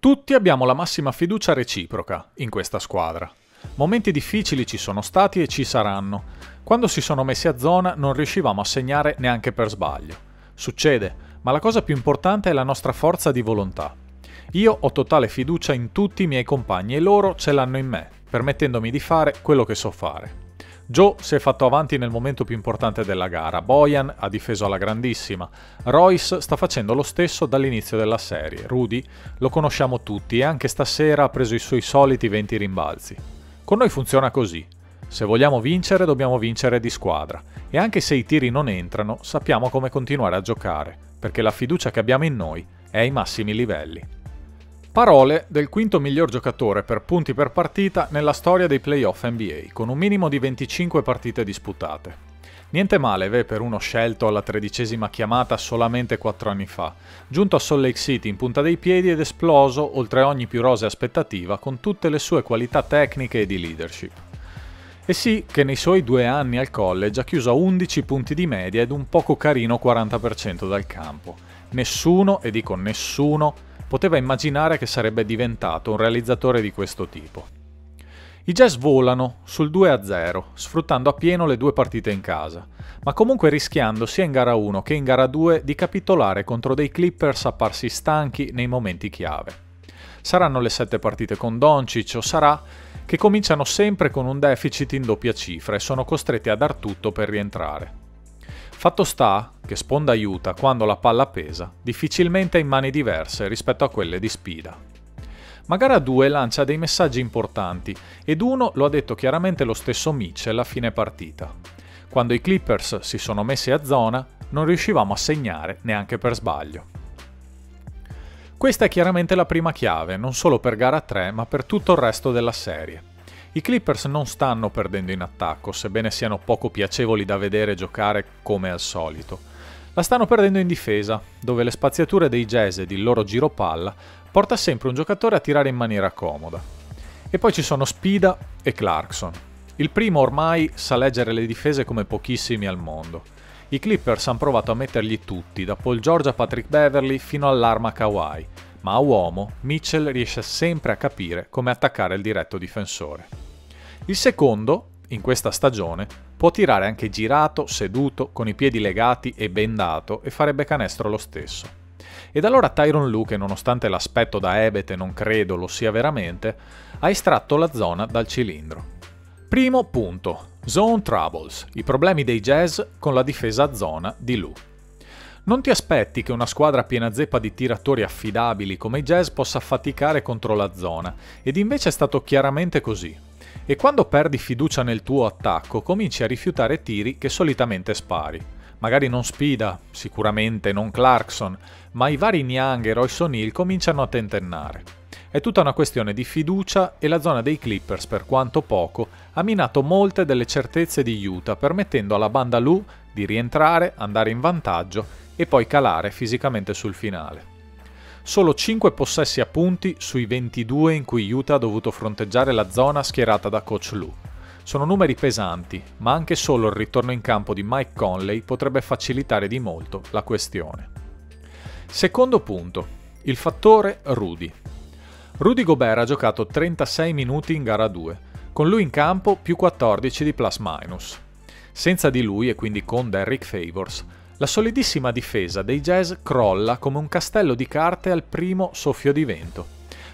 Tutti abbiamo la massima fiducia reciproca in questa squadra. Momenti difficili ci sono stati e ci saranno. Quando si sono messi a zona non riuscivamo a segnare neanche per sbaglio. Succede, ma la cosa più importante è la nostra forza di volontà. Io ho totale fiducia in tutti i miei compagni e loro ce l'hanno in me, permettendomi di fare quello che so fare. Joe si è fatto avanti nel momento più importante della gara, Boyan ha difeso alla grandissima, Royce sta facendo lo stesso dall'inizio della serie, Rudy lo conosciamo tutti e anche stasera ha preso i suoi soliti 20 rimbalzi. Con noi funziona così, se vogliamo vincere dobbiamo vincere di squadra. E anche se i tiri non entrano sappiamo come continuare a giocare, perché la fiducia che abbiamo in noi è ai massimi livelli. Parole del quinto miglior giocatore per punti per partita nella storia dei playoff NBA, con un minimo di 25 partite disputate. Niente male, ve per uno scelto alla tredicesima chiamata solamente 4 anni fa, giunto a Salt Lake City in punta dei piedi ed esploso oltre ogni più rosea aspettativa con tutte le sue qualità tecniche e di leadership. E sì che nei suoi due anni al college ha chiuso a 11 punti di media ed un poco carino 40% dal campo. Nessuno, e dico nessuno, poteva immaginare che sarebbe diventato un realizzatore di questo tipo. I Jazz volano sul 2-0, sfruttando appieno le due partite in casa, ma comunque rischiando sia in gara 1 che in gara 2 di capitolare contro dei Clippers apparsi stanchi nei momenti chiave. Saranno le sette partite con Doncic o sarà che cominciano sempre con un deficit in doppia cifra e sono costretti a dar tutto per rientrare. Fatto sta che Sponda aiuta quando la palla pesa, difficilmente in mani diverse rispetto a quelle di Spida. Ma gara 2 lancia dei messaggi importanti ed uno lo ha detto chiaramente lo stesso Mitchell a fine partita. Quando i Clippers si sono messi a zona non riuscivamo a segnare neanche per sbaglio. Questa è chiaramente la prima chiave, non solo per gara 3 ma per tutto il resto della serie. I Clippers non stanno perdendo in attacco, sebbene siano poco piacevoli da vedere giocare come al solito. La stanno perdendo in difesa, dove le spaziature dei Jazz ed il loro giro palla porta sempre un giocatore a tirare in maniera comoda. E poi ci sono Spida e Clarkson. Il primo ormai sa leggere le difese come pochissimi al mondo. I Clippers hanno provato a mettergli tutti, da Paul George a Patrick Beverly fino all'arma Kawhi, ma a uomo Mitchell riesce sempre a capire come attaccare il diretto difensore. Il secondo, in questa stagione, può tirare anche girato, seduto, con i piedi legati e bendato e farebbe canestro lo stesso. Ed allora Tyron Lu, che nonostante l'aspetto da ebete non credo lo sia veramente, ha estratto la zona dal cilindro. Primo punto. Zone Troubles, i problemi dei jazz con la difesa zona di Lu. Non ti aspetti che una squadra piena zeppa di tiratori affidabili come i Jazz possa faticare contro la zona, ed invece è stato chiaramente così. E quando perdi fiducia nel tuo attacco, cominci a rifiutare tiri che solitamente spari. Magari non Spida, sicuramente non Clarkson, ma i vari Niang e Royce O'Neill cominciano a tentennare. È tutta una questione di fiducia e la zona dei Clippers, per quanto poco, ha minato molte delle certezze di Utah, permettendo alla banda Lu di rientrare, andare in vantaggio e poi calare fisicamente sul finale. Solo 5 possessi a punti sui 22 in cui Utah ha dovuto fronteggiare la zona schierata da coach Lu. Sono numeri pesanti, ma anche solo il ritorno in campo di Mike Conley potrebbe facilitare di molto la questione. Secondo punto, il fattore Rudy. Rudy Gobert ha giocato 36 minuti in gara 2, con lui in campo più 14 di plus minus. Senza di lui e quindi con Derrick Favors, la solidissima difesa dei Jazz crolla come un castello di carte al primo soffio di vento.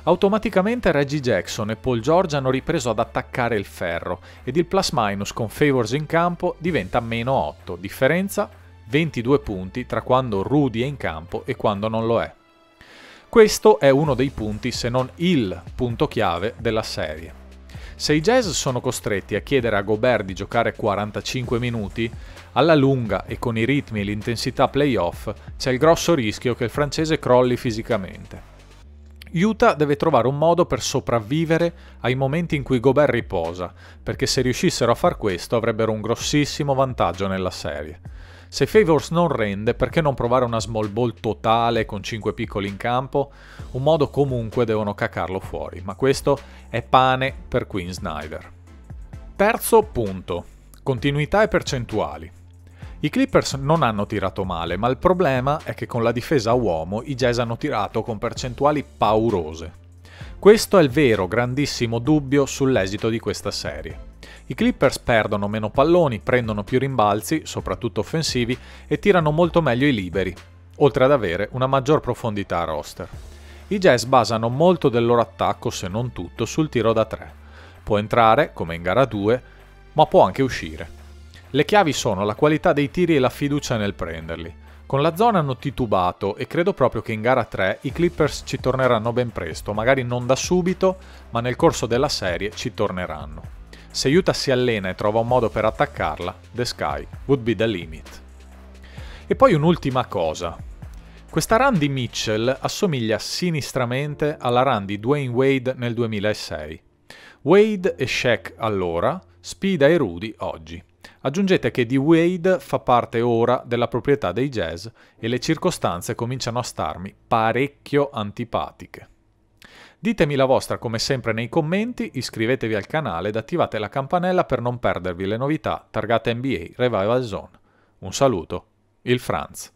Automaticamente Reggie Jackson e Paul George hanno ripreso ad attaccare il ferro ed il plus minus con Favors in campo diventa meno 8, differenza 22 punti tra quando Rudy è in campo e quando non lo è. Questo è uno dei punti, se non il punto chiave della serie. Se i Jazz sono costretti a chiedere a Gobert di giocare 45 minuti, alla lunga e con i ritmi e l'intensità playoff c'è il grosso rischio che il francese crolli fisicamente. Utah deve trovare un modo per sopravvivere ai momenti in cui Gobert riposa, perché se riuscissero a far questo avrebbero un grossissimo vantaggio nella serie. Se Favors non rende, perché non provare una small ball totale con 5 piccoli in campo? Un modo comunque devono cacarlo fuori, ma questo è pane per Queen Snyder. Terzo punto. Continuità e percentuali. I Clippers non hanno tirato male, ma il problema è che con la difesa a uomo i Jazz hanno tirato con percentuali paurose. Questo è il vero grandissimo dubbio sull'esito di questa serie. I Clippers perdono meno palloni, prendono più rimbalzi, soprattutto offensivi, e tirano molto meglio i liberi, oltre ad avere una maggior profondità a roster. I Jazz basano molto del loro attacco, se non tutto, sul tiro da 3. Può entrare, come in gara 2, ma può anche uscire. Le chiavi sono la qualità dei tiri e la fiducia nel prenderli. Con la zona hanno titubato e credo proprio che in gara 3 i Clippers ci torneranno ben presto, magari non da subito, ma nel corso della serie ci torneranno. Se Utah si allena e trova un modo per attaccarla, the sky would be the limit. E poi un'ultima cosa. Questa run di Mitchell assomiglia sinistramente alla run di Dwayne Wade nel 2006. Wade e Shaq allora, Spida e Rudy oggi. Aggiungete che di Wade fa parte ora della proprietà dei jazz e le circostanze cominciano a starmi parecchio antipatiche. Ditemi la vostra come sempre nei commenti, iscrivetevi al canale ed attivate la campanella per non perdervi le novità targate NBA Revival Zone. Un saluto, il Franz.